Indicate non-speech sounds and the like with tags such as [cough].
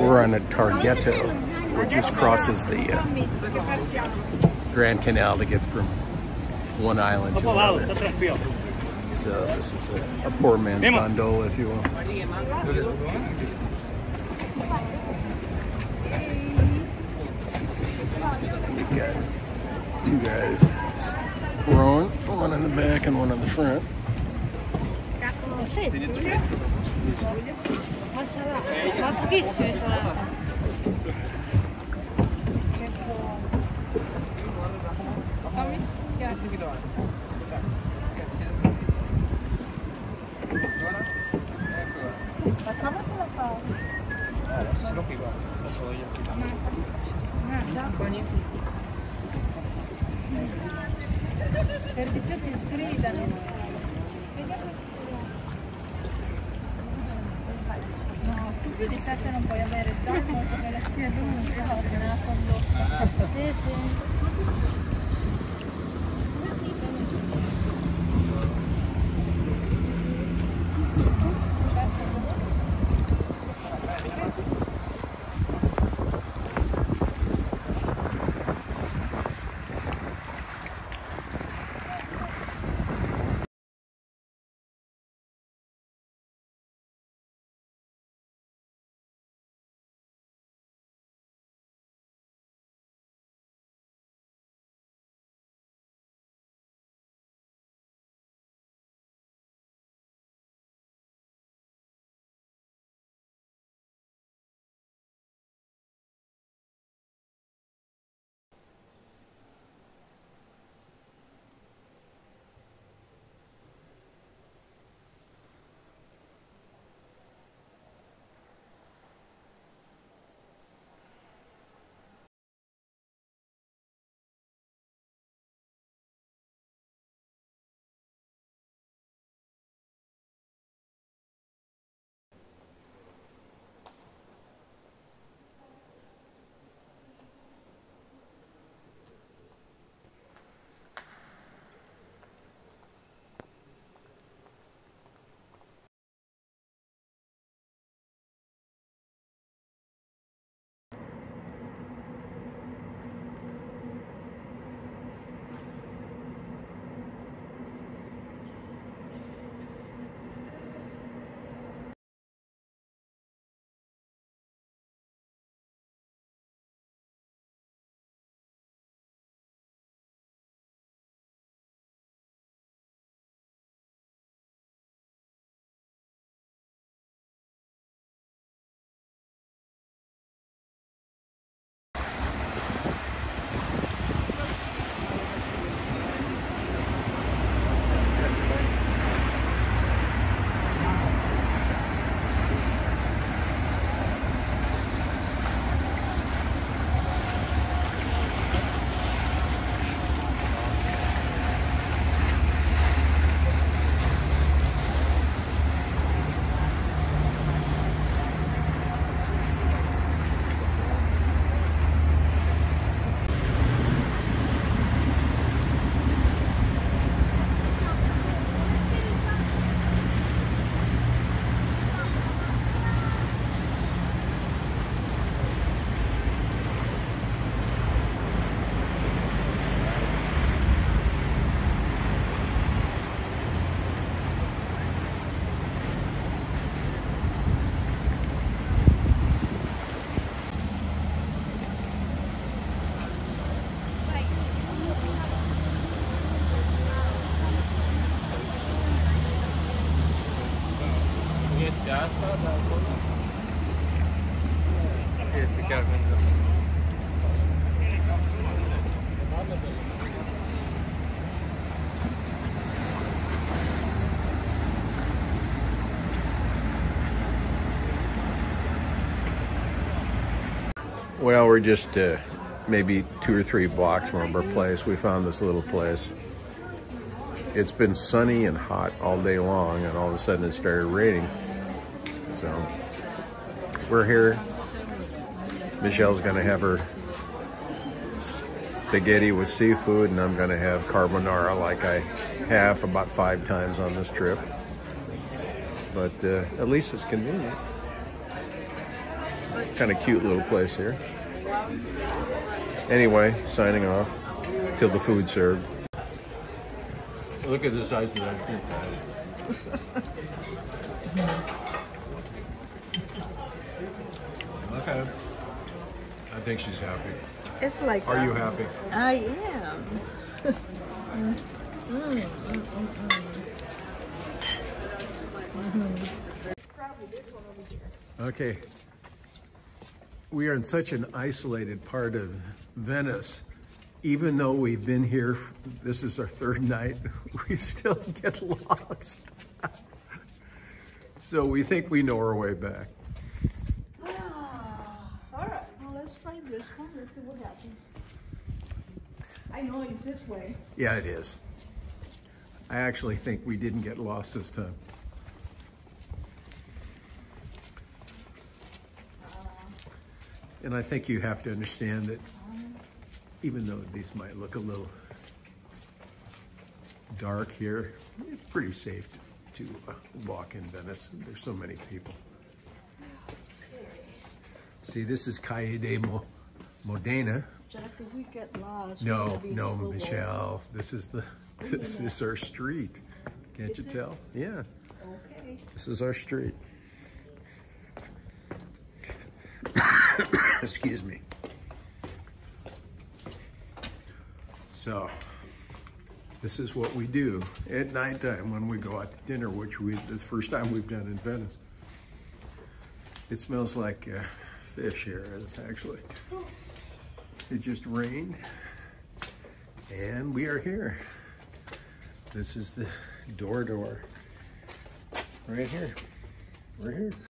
We're on a traghetto, which just crosses the uh, Grand Canal to get from one island to another. So this is a, a poor man's gondola, if you will. We got two guys rowing, one in the back and one in the front. Ma sarà, ma pochissime sarà Facciamocela fare. Eh, adesso sono qui, guarda. Adesso voglio qui. Ma già qua. Per di più si sgridano. Più di sette non puoi avere già molto la stia lunga nella condotta. Sì, sì. Este asta, dar acolo este chiar lângă. Well, we're just uh, maybe two or three blocks from our place. We found this little place. It's been sunny and hot all day long, and all of a sudden it started raining. So we're here. Michelle's gonna have her spaghetti with seafood, and I'm gonna have carbonara like I have about five times on this trip. But uh, at least it's convenient. Kind of cute little place here. Anyway, signing off till the food's served. Look at the size of that shit, [laughs] guys. Okay. I think she's happy. It's like. Are you happy? I am. [laughs] Mm, mm, mm, mm. Okay. We are in such an isolated part of Venice. Even though we've been here, this is our third night, [laughs] we still get lost. [laughs] so we think we know our way back. Ah, All right, well, let's try this one. Let's see what happens. I know it's this way. Yeah, it is. I actually think we didn't get lost this time. And I think you have to understand that even though these might look a little dark here, it's pretty safe to, to walk in Venice. There's so many people. See, this is Calle de Mo- Modena. Jack, we get lost. No, no. Michelle. This is the this is our street. Can't you it? tell? Yeah, Okay. this is our street. [coughs] Excuse me. So, this is what we do at nighttime when we go out to dinner, which we the first time we've done in Venice. It smells like uh, fish here. It's actually. It just rained. And we are here. This is the door door. Right here. We're here.